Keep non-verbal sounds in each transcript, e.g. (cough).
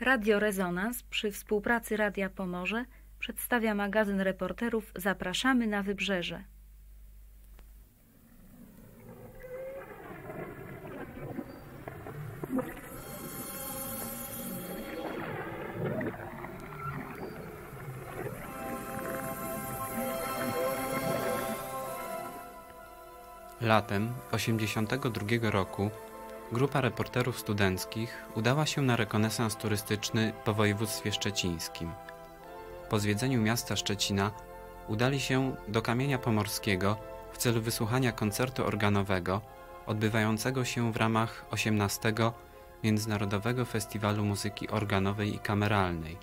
Radio Rezonans przy współpracy Radia Pomorze przedstawia magazyn reporterów Zapraszamy na Wybrzeże. Latem 1982 roku grupa reporterów studenckich udała się na rekonesans turystyczny po województwie szczecińskim. Po zwiedzeniu miasta Szczecina udali się do Kamienia Pomorskiego w celu wysłuchania koncertu organowego odbywającego się w ramach 18. Międzynarodowego Festiwalu Muzyki Organowej i Kameralnej,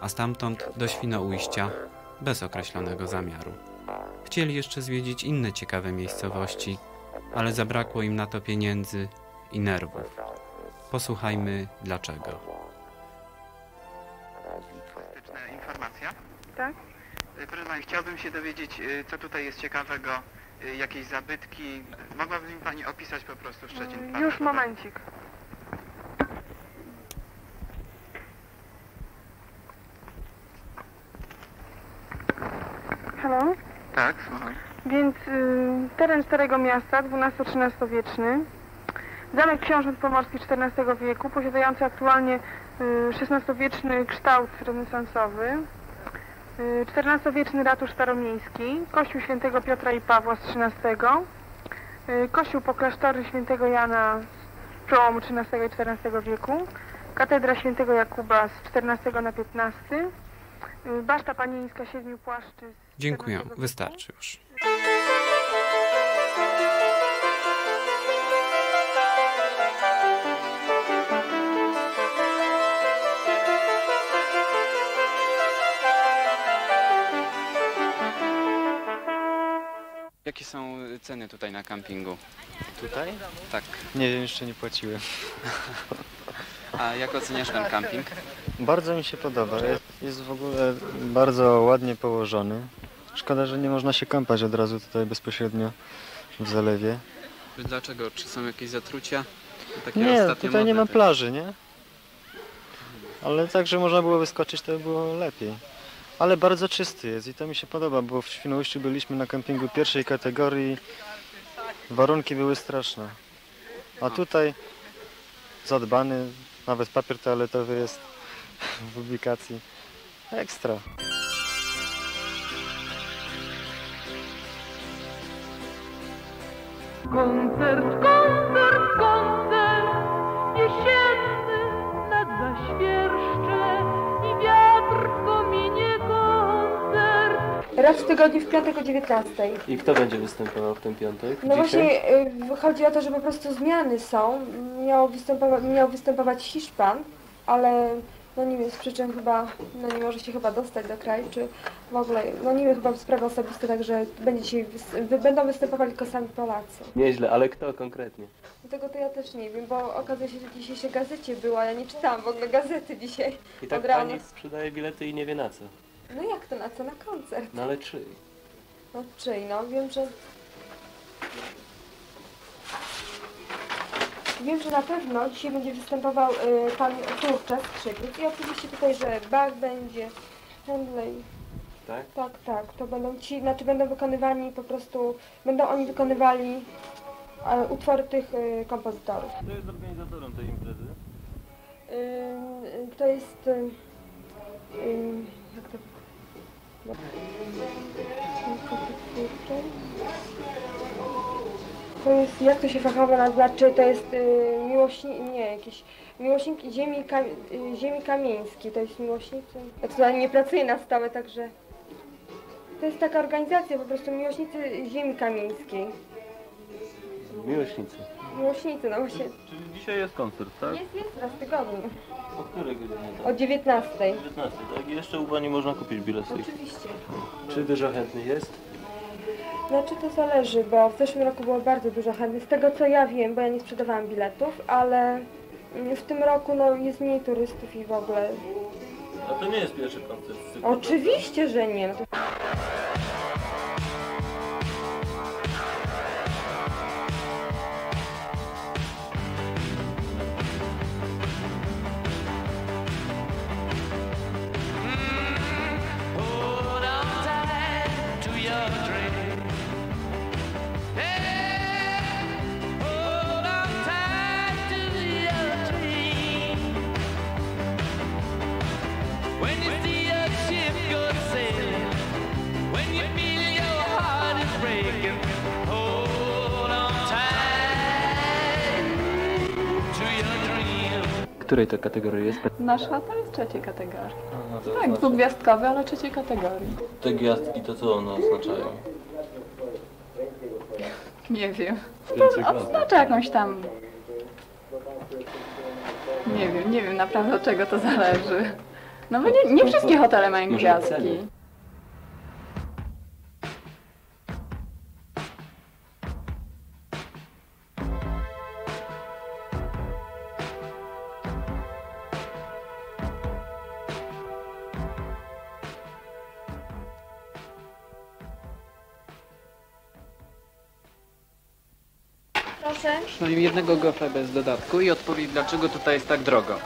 a stamtąd do Świnoujścia bez określonego zamiaru. Chcieli jeszcze zwiedzić inne ciekawe miejscowości, ale zabrakło im na to pieniędzy i nerwów. Posłuchajmy dlaczego. Fantastyczna informacja. Tak? Y, Proszę Pani, chciałbym się dowiedzieć, y, co tutaj jest ciekawego, jakieś zabytki. Mogłaby mi Pani opisać po prostu Szczecin? Już momencik. Halo? Tak, słucham. Więc y, teren Starego Miasta, XII-XIII wieczny. Zamek Książąt Pomorskich XIV wieku, posiadający aktualnie y, XVI-wieczny kształt renesansowy. Y, XIV-wieczny ratusz staromiejski, kościół świętego Piotra i Pawła z XIII. Y, kościół poklasztory świętego Jana z przełomu XIII i XIV wieku. Katedra świętego Jakuba z XIV na XV. Y, Baszta panieńska siedmiu płaszczy Dziękuję, wystarczy już. Jakie są ceny tutaj na kampingu? Tutaj? Tak. Nie wiem, jeszcze nie płaciłem. A jak oceniasz ten camping? Bardzo mi się podoba. Jest, jest w ogóle bardzo ładnie położony. Szkoda, że nie można się kąpać od razu tutaj bezpośrednio w zalewie. Dlaczego? Czy są jakieś zatrucia? Takie Nie, tutaj nie ma te- plaży, nie? Ale tak, że można było wyskoczyć, to by było lepiej. Ale bardzo czysty jest i to mi się podoba, bo w Świnoujściu byliśmy na kempingu pierwszej kategorii. Warunki były straszne. A tutaj zadbany, nawet papier toaletowy jest (laughs) w ubikacji. Ekstra. Koncert, koncert, koncert Raz w tygodniu w piątek o 19. I kto będzie występował w ten piątek? No Dzisiaj? właśnie y, chodzi o to, że po prostu zmiany są. Miał występować, miał występować Hiszpan, ale no nie wiem, z przyczyn chyba, no nie może się chyba dostać do kraju, czy w ogóle, no nie wiem, chyba sprawy osobiste, także będzie dzisiaj, wy, będą występowali tylko sami Polacy. Nieźle, ale kto konkretnie? Tego to ja też nie wiem, bo okazuje się, że w dzisiejszej gazecie była, ja nie czytałam w ogóle gazety dzisiaj I tak od rana. pani sprzedaje bilety i nie wie na co. No jak to na co? Na koncert. No ale czy? No czyj, no wiem, że... Wiem, że na pewno dzisiaj będzie występował y, pan Turczak Skrzypiec i oczywiście tutaj, że Bach będzie, Handley, Tak? tak, tak, to będą ci, znaczy będą wykonywani po prostu, będą oni wykonywali e, utwory tych y, kompozytorów. Kto jest organizatorem tej imprezy? Y, to jest, y, y, jak to... To jest, jak to się fachowo naznaczy, to jest y, miłośnik, nie, jakiś miłośnik ziemi, kam, y, ziemi kamieńskiej, to jest miłośnicy. Ja tutaj nie pracuję na stałe, także to jest taka organizacja, po prostu miłośnicy ziemi kamieńskiej. Miłośnicy. Miłośnicy, no właśnie, Czyli dzisiaj jest koncert, tak? jest, jest raz w tygodniu, O której godzinie o tak? 19. 19, tak? I jeszcze u pani można kupić bilet. Oczywiście. Czy dużo chętnych jest? Znaczy to zależy, bo w zeszłym roku było bardzo dużo chętnych. Z tego co ja wiem, bo ja nie sprzedawałam biletów, ale mm, w tym roku no, jest mniej turystów i w ogóle. A to nie jest pierwszy koncert. Oczywiście, że nie. Której to kategorii jest? Nasz hotel jest trzeciej kategorii. Aha, to Tak, dwugwiazdkowy, ale trzeciej kategorii. Te gwiazdki to co one oznaczają? Nie wiem. Oznacza jakąś tam... Nie wiem, nie wiem naprawdę od czego to zależy. No bo nie, nie wszystkie hotele mają gwiazdki. Przynajmniej jednego gofra bez dodatku i odpowiedź, dlaczego tutaj jest tak drogo.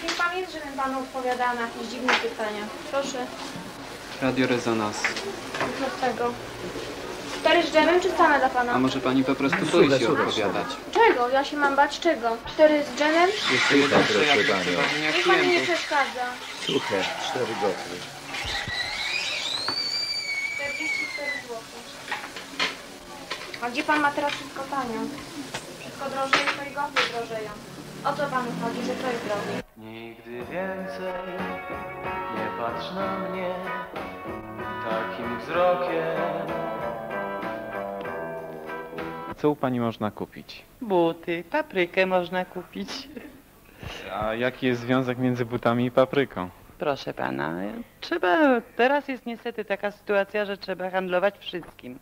Kim pan jest, żebym panu odpowiadała na jakieś dziwne pytania? Proszę. Radio Rezonans. Co tego? Cztery z dżemem czy same dla pana? A może pani po prostu boi się odpowiadać? Czego? Ja się mam bać czego? Cztery z dżemem? Jeszcze jeden przejazd przeważenia Niech pan mi nie przeszkadza. Suche, 4 goty. 44 zł. A gdzie pan ma teraz wszystko tanio? Wszystko drożeje, to i gofry drożeją. O co panu chodzi, że to jest drogie? Nigdy więcej nie patrz na mnie takim wzrokiem. Co u pani można kupić? Buty, paprykę można kupić. A jaki jest związek między butami i papryką? Proszę pana, trzeba, teraz jest niestety taka sytuacja, że trzeba handlować wszystkim.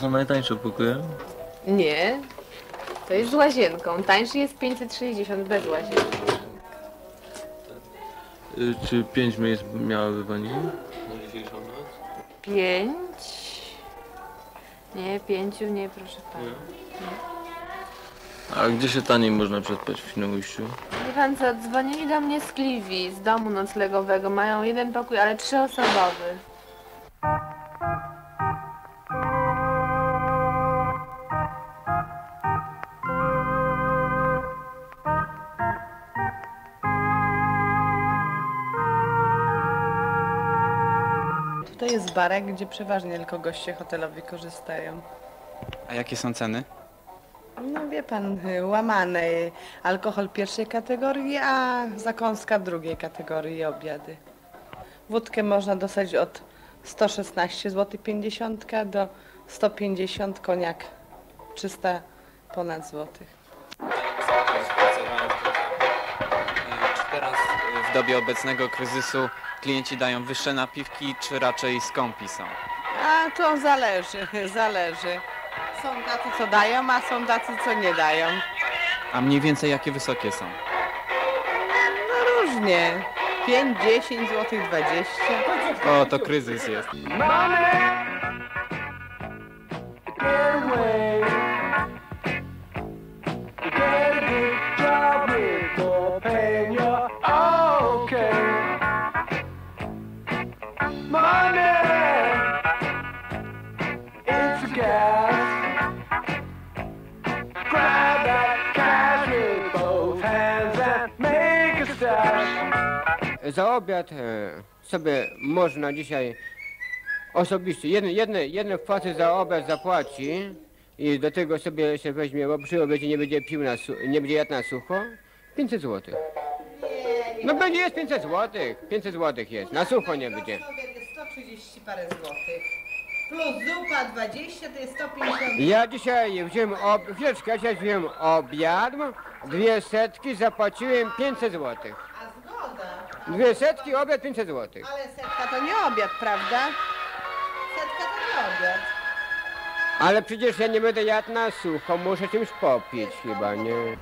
Są najtańsze pokoje? Nie, to jest z łazienką. Tańszy jest 560 bez łazienki. Y, Czy pięć miejsc miałaby pani? Na dzisiejszą noc? Pięć? Nie, pięciu nie, proszę pana. A gdzie się taniej można przespać w Świnoujściu? Wie pan co, dzwonili do mnie z Kliwi, z domu noclegowego. Mają jeden pokój, ale trzyosobowy. Jest barek, gdzie przeważnie tylko goście hotelowi korzystają. A jakie są ceny? No wie pan, łamane alkohol pierwszej kategorii, a zakąska drugiej kategorii i obiady. Wódkę można dostać od 116 zł 50 do 150 koniak 300 ponad złotych. Czy teraz w dobie obecnego kryzysu klienci dają wyższe napiwki, czy raczej skąpi są? A to zależy, zależy. Są tacy, co dają, a są tacy, co nie dają. A mniej więcej jakie wysokie są? No różnie. 5, 10 zł, 20. O, to kryzys jest. Za obiad e, sobie można dzisiaj osobiście, jedne, jedne, jedne wpłaty za obiad zapłaci i do tego sobie się weźmie, bo przy obiedzie nie będzie pił na, nie będzie jadł na sucho, 500 zł. No będzie jest 500 zł, 500 zł jest, na sucho nie będzie. 130 parę złotych. Plus zupa 20 to jest 150 Ja dzisiaj wziąłem, ob... chwileczkę, ja dzisiaj wziąłem obiad, dwie setki, zapłaciłem 500 zł. Dwie setki, obiad 500 zł. Ale setka to nie obiad, prawda? Setka to nie obiad. Ale przecież ja nie będę jadł na sucho, muszę czymś popić chyba, nie?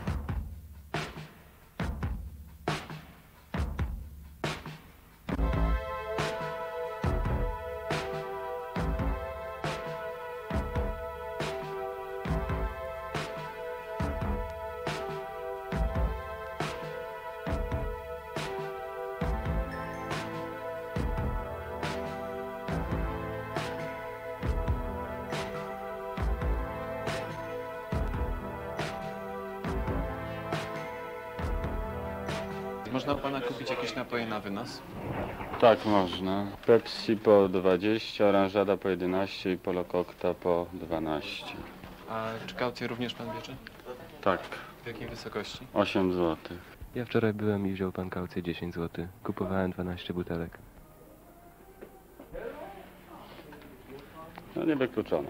Można u Pana kupić jakieś napoje na wynos? Tak, można. Pepsi po 20, oranżada po 11 i polokokta po 12. A czy kaucję również Pan bierze? Tak, W jakiej wysokości? 8 zł. Ja wczoraj byłem i wziął pan kaucję 10 zł. Kupowałem 12 butelek. No niewykluczone.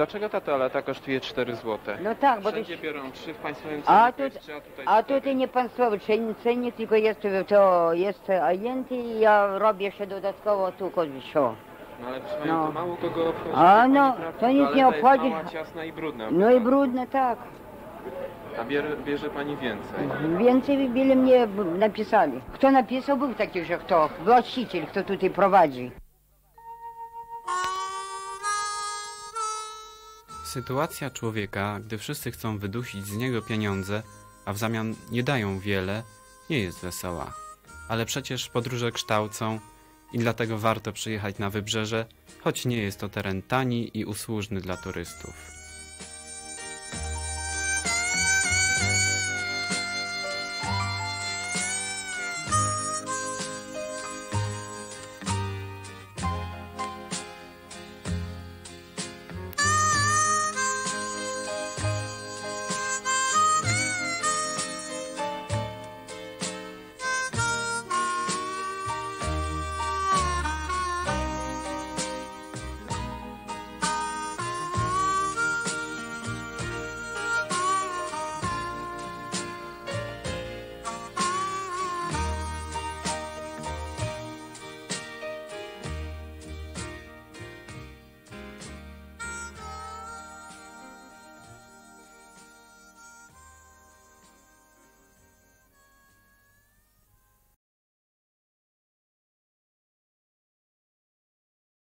Dlaczego ta toaleta kosztuje 4 zł? No tak, bo... Wszędzie to... biorą 3 w państwowym a, tu, a tutaj nie państwowy cennik, tylko jest to jest agent i ja robię się dodatkowo tu kogoś. No ale proszę no. to mało kogo obchodzi. A no, to nic nie obchodzi. Mała, ciasna i brudna. No i brudna, tak. A bierze, bierze pani więcej? Mhm. Więcej byle mnie napisali. Kto napisał, był taki, że kto, właściciel, kto tutaj prowadzi. Sytuacja człowieka, gdy wszyscy chcą wydusić z niego pieniądze, a w zamian nie dają wiele, nie jest wesoła. Ale przecież podróże kształcą i dlatego warto przyjechać na wybrzeże, choć nie jest to teren tani i usłużny dla turystów.